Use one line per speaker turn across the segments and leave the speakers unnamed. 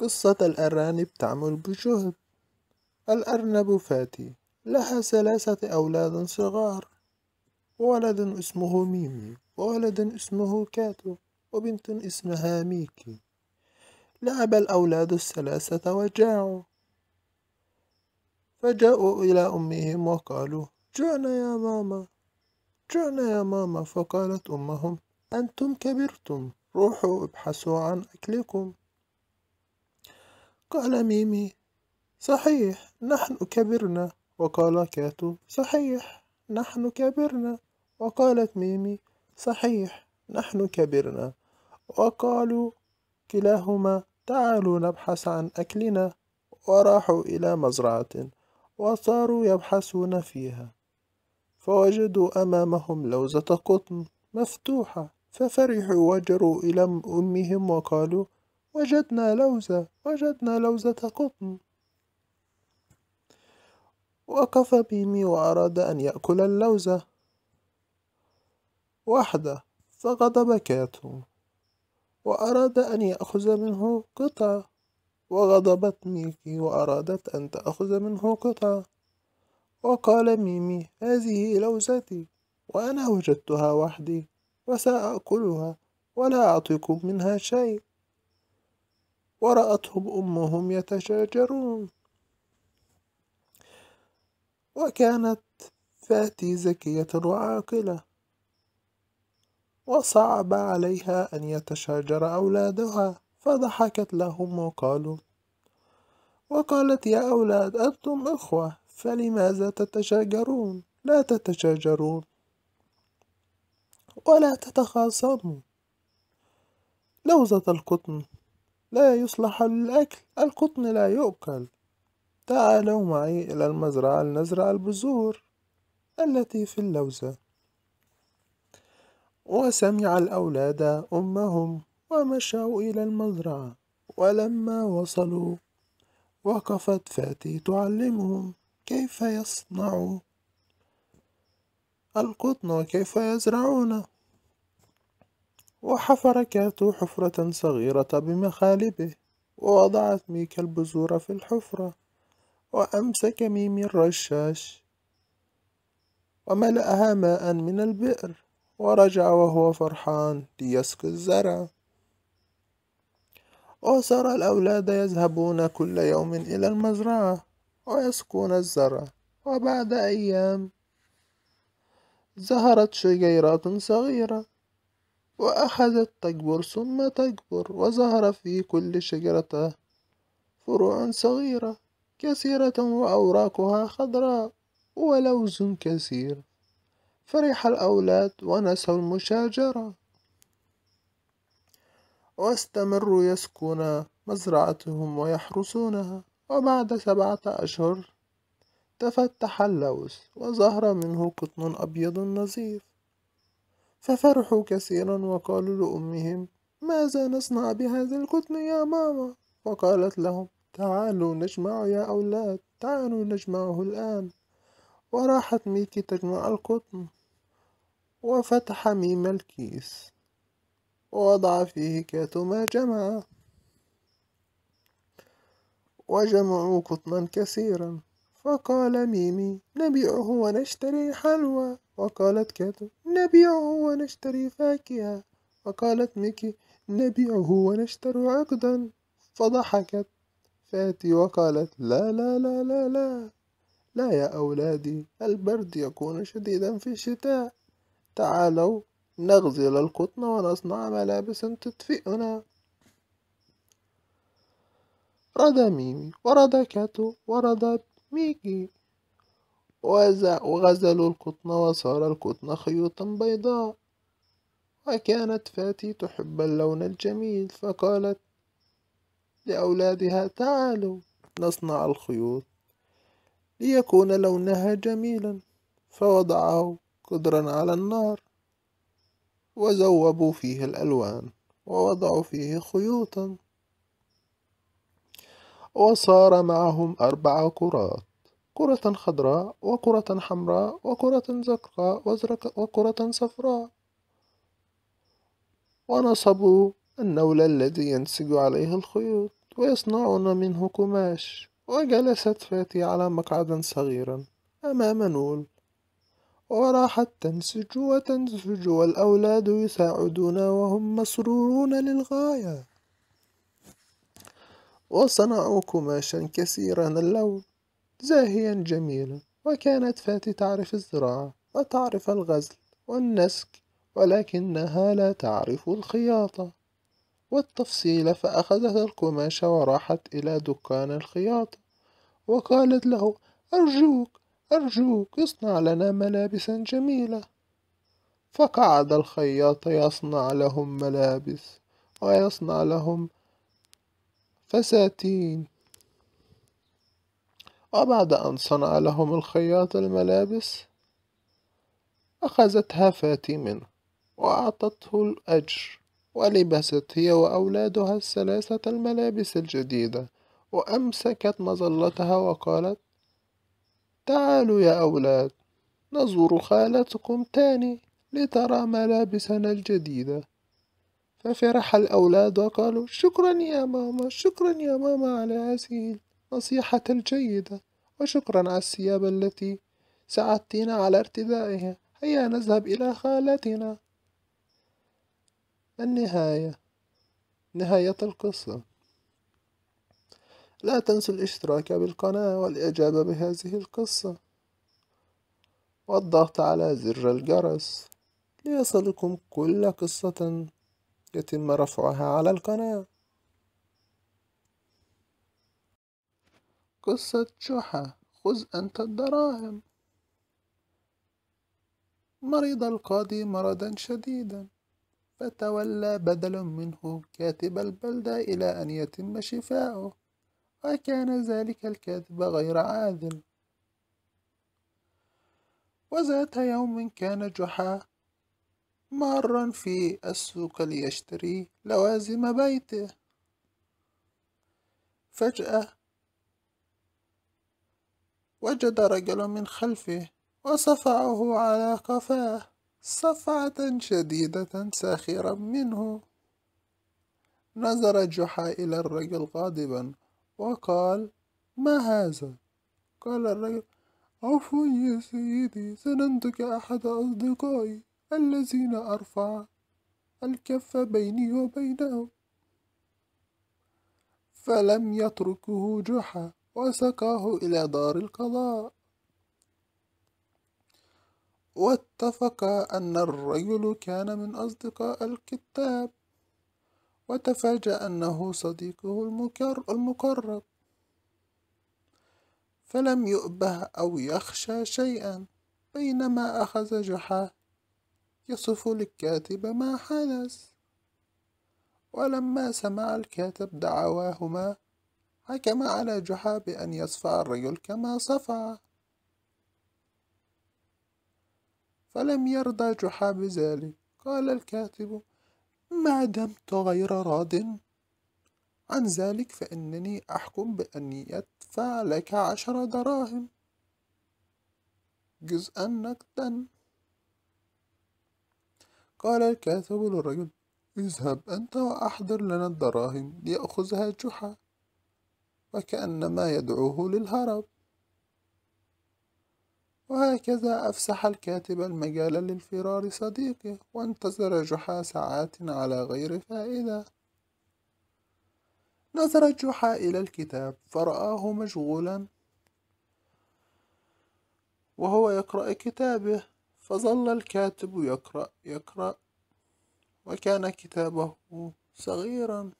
قصة الأرانب تعمل بجهد. الأرنب فاتي لها ثلاثة أولاد صغار. ولد اسمه ميمي وولد اسمه كاتو وبنت اسمها ميكي. لعب الأولاد الثلاثة وجاعوا. فجاءوا إلى أمهم وقالوا جعنا يا ماما جعنا يا ماما. فقالت أمهم أنتم كبرتم روحوا ابحثوا عن أكلكم. قال ميمي صحيح نحن كبرنا. وقال كاتو صحيح نحن كبرنا. وقالت ميمي صحيح نحن كبرنا. وقالوا كلاهما تعالوا نبحث عن أكلنا. وراحوا إلى مزرعة وصاروا يبحثون فيها. فوجدوا أمامهم لوزة قطن مفتوحة ففرحوا وجروا إلى أمهم وقالوا وجدنا لوزة وجدنا لوزة قطن. وقف بيمي وأراد أن يأكل اللوزة. وحده فغضب كاتو وأراد أن يأخذ منه قطعة وغضبت ميكي وأرادت أن تأخذ منه قطعة وقال ميمي هذه لوزتي وأنا وجدتها وحدي وسأأكلها ولا أعطيكم منها شيء. ورأتهم أمهم يتشاجرون. وكانت فاتي ذكية وعاقلة. وصعب عليها أن يتشاجر أولادها فضحكت لهم وقالوا وقالت يا أولاد أنتم إخوة فلماذا تتشاجرون؟ لا تتشاجرون. ولا تتخاصموا. لوزة القطن لا يصلح للأكل القطن لا يؤكل. تعالوا معي إلى المزرعة لنزرع البذور التي في اللوزة. وسمع الأولاد أمهم ومشوا إلى المزرعة ولما وصلوا وقفت فاتي تعلمهم كيف يصنعوا القطن وكيف يزرعونه. وحفر كاتو حفرة صغيرة بمخالبه ووضعت ميكا البذور في الحفرة وأمسك ميمي الرشاش وملأها ماء من البئر ورجع وهو فرحان ليسقي الزرع. وصار الأولاد يذهبون كل يوم إلى المزرعة ويسقون الزرع. وبعد أيام ظهرت شجيرات صغيرة وأخذت تكبر ثم تكبر وظهر في كل شجرة فروع صغيرة كثيرة وأوراقها خضراء ولوز كثير. فرح الأولاد ونسوا المشاجرة. واستمروا يسكون مزرعتهم ويحرسونها. وبعد سبعة أشهر تفتح اللوز وظهر منه قطن أبيض نظيف. ففرحوا كثيرا وقالوا لأمهم ماذا نصنع بهذا القطن يا ماما؟ وقالت لهم تعالوا نجمع يا أولاد تعالوا نجمعه الآن. وراحت ميكي تجمع القطن وفتح ميم الكيس ووضع فيه كاتو ما جمع وجمعوا قطنا كثيرا. فقال ميمي نبيعه ونشتري حلوى. وقالت كاتو نبيعه ونشتري فاكهة. وقالت ميكي نبيعه ونشتري عقدا. فضحكت فاتي وقالت لا لا لا لا لا. لا يا أولادي البرد يكون شديدا في الشتاء. تعالوا نغزل القطن ونصنع ملابس تدفئنا رد ميمي ورد كاتو ورد ميكي. وغزلوا القطن وصار القطن خيوطا بيضاء. وكانت فاتي تحب اللون الجميل فقالت لأولادها تعالوا نصنع الخيوط ليكون لونها جميلا. فوضعه قدرا على النار. وذوبوا فيه الألوان ووضعوا فيه خيوطا. وصار معهم أربع كرات. كرة خضراء وكرة حمراء وكرة زرقاء وكرة صفراء. ونصبوا النول الذي ينسج عليه الخيوط ويصنعون منه قماش. وجلست فاتي على مقعد صغير أمام نول. وراحت تنسج وتنسج والأولاد يساعدون وهم مسرورون للغاية. وصنعوا قماشا كثيرا اللون زاهيا جميلا وكانت فاتي تعرف الزراعة وتعرف الغزل والنسك ولكنها لا تعرف الخياطة. والتفصيل فأخذت القماش وراحت إلى دكان الخياطة وقالت له أرجوك أرجوك اصنع لنا ملابسا جميلة. فقعد الخياط يصنع لهم ملابس ويصنع لهم فساتين. وبعد أن صنع لهم الخياط الملابس أخذتها فاتي منه وأعطته الأجر ولبست هي وأولادها الثلاثة الملابس الجديدة وأمسكت مظلتها وقالت تعالوا يا أولاد نزور خالتكم تاني لترى ملابسنا الجديدة. ففرح الأولاد وقالوا شكرا يا ماما شكرا يا ماما على هذه النصيحة الجيدة وشكرا على الثياب التي ساعدتنا على ارتدائها. هيا نذهب إلى خالتنا. النهاية. نهاية القصة. لا تنسوا الاشتراك بالقناة والإعجاب بهذه القصة. والضغط على زر الجرس. ليصلكم كل قصة يتم رفعها على القناة. قصة جحا خذ أنت الدراهم. مرض القاضي مرضا شديدا. فتولى بدل منه كاتب البلدة إلى أن يتم شفاؤه. وكان ذلك الكاتب غير عادل. وذات يوم كان جحا مارا في السوق ليشتري لوازم بيته. فجأة وجد رجل من خلفه وصفعه على قفاه صفعة شديدة ساخرا منه. نظر جحا إلى الرجل غاضبا وقال ما هذا؟ قال الرجل عفوا يا سيدي ظننتك أحد أصدقائي. الذين أرفع الكف بيني وبينهم. فلم يتركه جحا وسقاه إلى دار القضاء. واتفق أن الرجل كان من أصدقاء الكتاب. وتفاجأ أنه صديقه المقرب. فلم يؤبه أو يخشى شيئا بينما أخذ جحا يصف للكاتب ما حدث. ولما سمع الكاتب دعواهما حكم على جحا بأن يصفع الرجل كما صفع. فلم يرضى جحا بذلك قال الكاتب ما دمت غير راض. عن ذلك فإنني أحكم بأن يدفع لك عشر دراهم. جزءا نقدا. قال الكاتب للرجل اذهب أنت وأحضر لنا الدراهم ليأخذها جحا. وكأنما يدعوه للهرب. وهكذا أفسح الكاتب المجال للفرار صديقه وانتظر جحا ساعات على غير فائدة. نظر جحا إلى الكتاب فرآه مشغولا وهو يقرأ كتابه. فظل الكاتب يقرأ يقرأ. وكان كتابه صغيرا.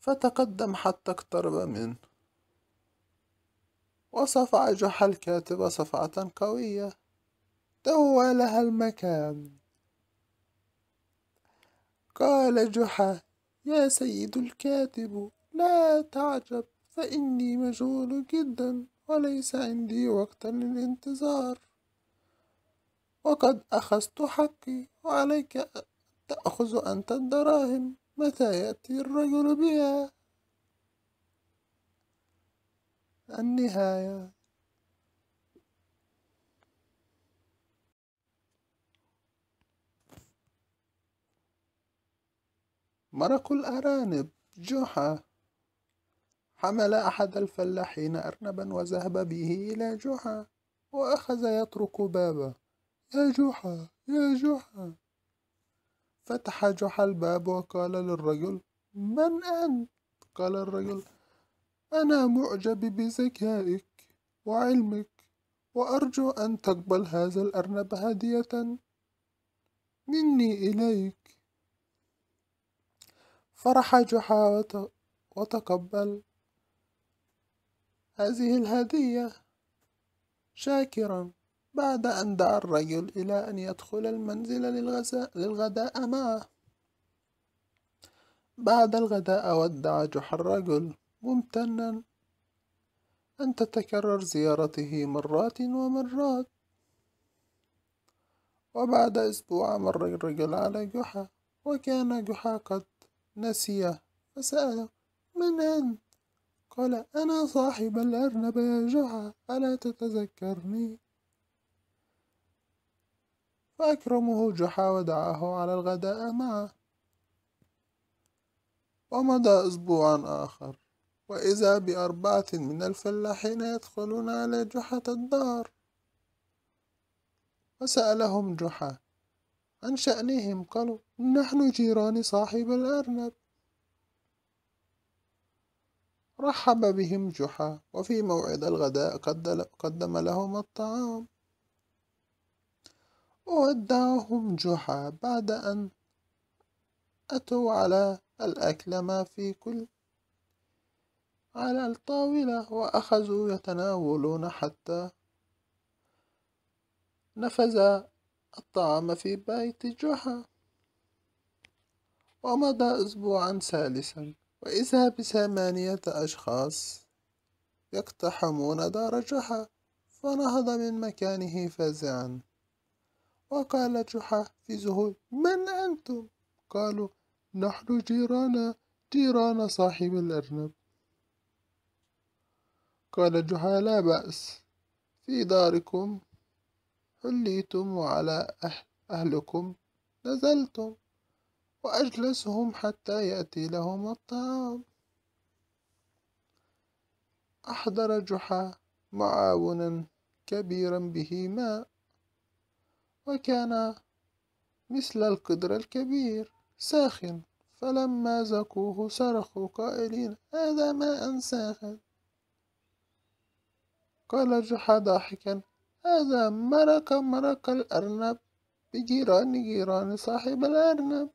فتقدم حتى اقترب منه. وصفع جحا الكاتب صفعة قوية. لها المكان. قال جحا يا سيد الكاتب لا تعجب فإني مشغول جدا وليس عندي وقت للانتظار. وقد أخذت حقي وعليك تأخذ أنت الدراهم. متى يأتي الرجل بها؟ النهاية. مرق الأرانب. جحا. حمل أحد الفلاحين أرنبا وذهب به إلى جحا وأخذ يطرق بابه. يا جحا يا جحا فتح جحا الباب وقال للرجل من أنت؟ قال الرجل أنا معجب بذكائك وعلمك وأرجو أن تقبل هذا الأرنب هدية مني إليك. فرح جحا وتقبل هذه الهدية شاكرا. بعد أن دعا الرجل إلى أن يدخل المنزل للغداء معه بعد الغداء ودع جحا الرجل ممتنا أن تتكرر زيارته مرات ومرات وبعد أسبوع مر الرجل على جحا وكان جحا قد نسيه فسأله من أنت؟ قال أنا صاحب الأرنب يا جحا ألا تتذكرني؟ فأكرمه جحا ودعاه على الغداء معه. ومضى أسبوعا آخر وإذا بأربعة من الفلاحين يدخلون على جحا الدار. وسألهم جحا عن شأنهم قالوا نحن جيران صاحب الأرنب. رحب بهم جحا وفي موعد الغداء قدم لهم الطعام. وودعهم جحا بعد أن أتوا على الأكل ما في كل على الطاولة وأخذوا يتناولون حتى نفذ الطعام في بيت جحا. ومضى أسبوعا ثالثا وإذا بثمانية أشخاص يقتحمون دار جحا فنهض من مكانه فزعا وقال جحا في ذهول من أنتم؟ قالوا نحن جيران جيران صاحب الأرنب قال جحا لا بأس في داركم حليتم وعلى أهل أهلكم نزلتم وأجلسهم حتى يأتي لهم الطعام أحضر جحا معاونا كبيرا به ماء وكان مثل القدر الكبير ساخن. فلما زكوه صرخوا قائلين هذا ماء ساخن. قال جحا ضاحكا هذا مرق مرق الأرنب. بجيران جيران صاحب الأرنب.